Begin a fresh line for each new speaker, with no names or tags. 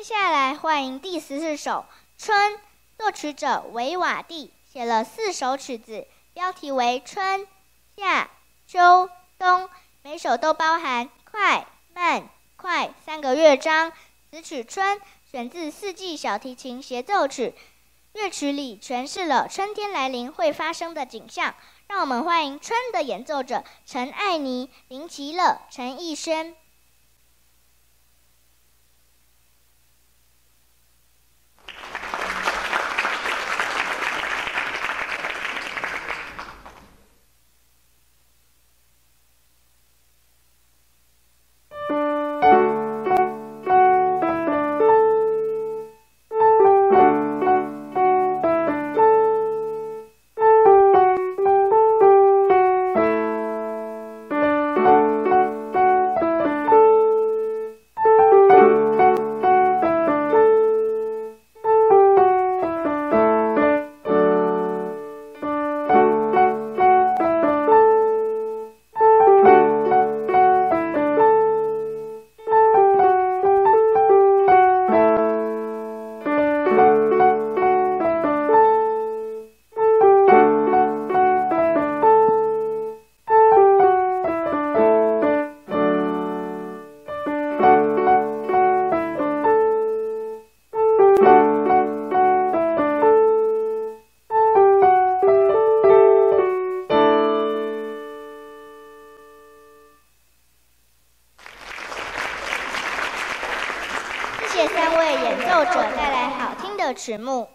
接下来欢迎第十四首《春》，作曲者维瓦蒂，写了四首曲子，标题为春、夏、秋、冬，每首都包含快、慢、快三个乐章。此曲《春》选自《四季小提琴协奏曲》，乐曲里诠释了春天来临会发生的景象。让我们欢迎《春》的演奏者陈爱妮、林奇乐、陈奕轩。谢三位演奏者带来好听的曲目。